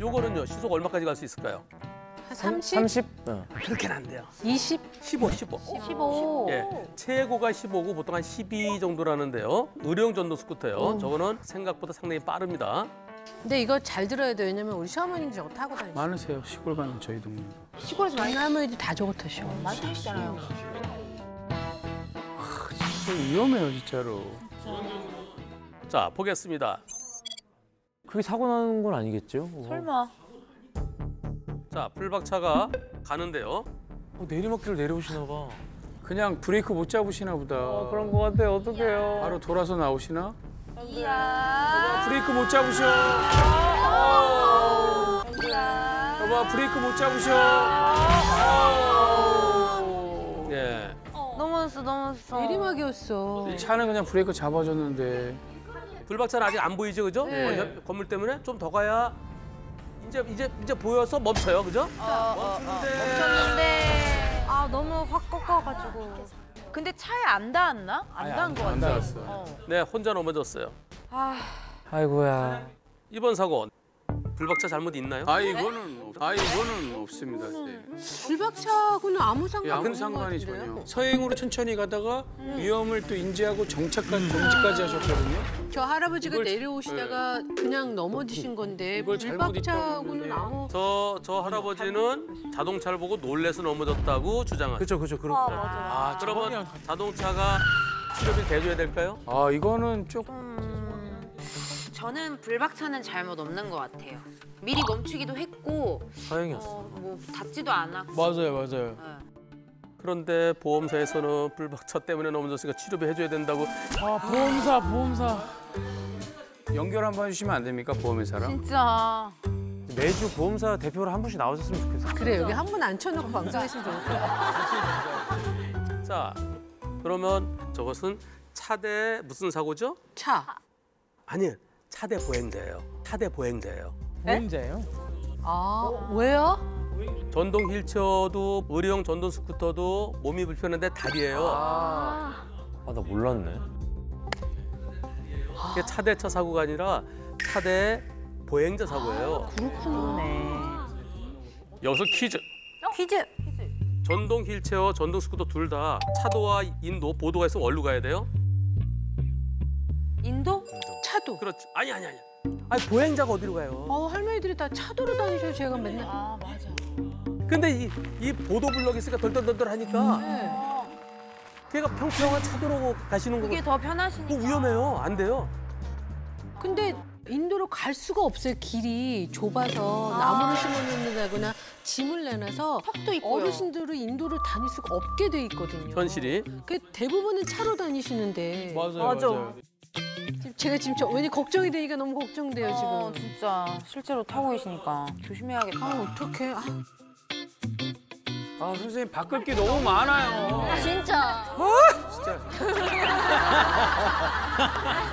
요거는요 시속 얼마까지 갈 수 있을까요? 한 30? 30? 어. 그렇게는 안 돼요. 20? 15, 15. 15. 예, 최고가 15고 보통 한 12 정도라는데요. 의료용 전동 스쿠터요. 저거는 생각보다 상당히 빠릅니다. 근데 이거 잘 들어야 돼. 왜냐면 우리 시어머님도 저거 타고 다니시고. 많으세요 시골 가는 저희 동네. 시골에서 많이 할머니도 다 저거 타셔. 많이 타시잖아요. 진짜 위험해요 진짜로. 자, 보겠습니다. 그게 사고 나는 건 아니겠죠? 어. 설마. 자, 불박차가 가는데요. 어, 내리막길을 내려오시나 봐. 그냥 브레이크 못 잡으시나 보다. 어, 그런 거 같아. 어떡해요. 바로 돌아서 나오시나? 이야. 브레이크 못 잡으셔. 여봐 브레이크 못 잡으셔. 예. 넘어졌어, 넘어졌어. 내리막이었어. 차는 그냥 브레이크 잡아줬는데. 불박차는 아직 안 보이죠, 그죠? 네. 어, 옆- 건물 때문에 좀 더 가야 이제 이제 이제 보여서 멈춰요, 그죠? 멈추는데 멈췄는데. 아, 너무 확 꺾어가지고. 근데 차에 안 닿았나? 안 닿은 거안 같아. 닿았어. 어. 네, 혼자 넘어졌어요. 아, 아이고야. 이번 사고 불박차 잘못 있나요? 아 이거는 없- 아 이거는 없습니다. 네. 불박차하고는 아무 상관 예, 아무 없는 것 상관이 같은데요? 전혀. 서행으로 천천히 가다가 위험을 또 인지하고 정착까지 정지까지 하셨거든요. 저 할아버지가 이걸- 내려오시다가 그냥 넘어지신 건데 이걸 잘못 입고 불박차하고는. 아무 저, 저 할아버지는 자동차를 보고 놀래서 넘어졌다고 주장하죠. 그렇죠, 그렇죠. 그렇 아, 맞아. 아, 그러면 자동차가 치료비 대줘야 될까요? 아 이거는 조금 음, 저는 불박차는 잘못 없는 것 같아요. 미리 멈추기도 했고 다행이었어. 어, 뭐 닿지도 않았고. 맞아요, 맞아요. 네. 그런데 보험사에서는 불박차 때문에 넘어졌으니까 치료비 해줘야 된다고 아 보험사, 보험사. 연결 한 번 해주시면 안 됩니까 보험회사랑? 진짜. 매주 보험사 대표로 한 분씩 나오셨으면 좋겠어요. 그래 여기 한분안 쳐놓고 방송했으면 좋을 것 같아. 자 그러면 저것은 차대 무슨 사고죠? 차. 아니 차대 보행자예요. 차대 보행자예요. 보행자예요? 아 왜요? 전동 휠체어도 의료용 전동 스쿠터도 몸이 불편한데 답이에요. 아, 나 몰랐네. 이게 차대차 사고가 아니라 차대 보행자 사고예요. 그러네. 여기서 퀴즈. 퀴즈. 전동 휠체어, 전동 스쿠터 둘 다 차도와 인도, 보도가 있으면 어디로 가야 돼요? 인도? 차도. 그렇지. 아니 아니 아니. 아니 보행자가 어디로 가요? 어 할머니들이 다 차도로 다니셔요 제가 맨날. 아, 맞아. 근데 이, 이 보도 블럭이 있으니까 덜덜덜덜 하니까 네. 걔가 평평한 차도로 가시는 그게 거고 더 편하시니까. 그거 위험해요. 안 돼요. 근데 인도로 갈 수가 없어요 길이 좁아서 나무를 심어놓는다거나 짐을 내놔서 턱도 있고요. 어르신들은 인도를 다닐 수가 없게 돼 있거든요. 현실이. 그 대부분은 차로 다니시는데 맞아요, 맞아. 맞아요. 지금 제가 지금 저 왠지 걱정이 되니까 너무 걱정돼요 지금. 어, 진짜 실제로 타고 계시니까 조심해야겠다. 아 어떡해. 아. 아 선생님 바꿀 게 너무 많아요. 진짜. 어? 진짜.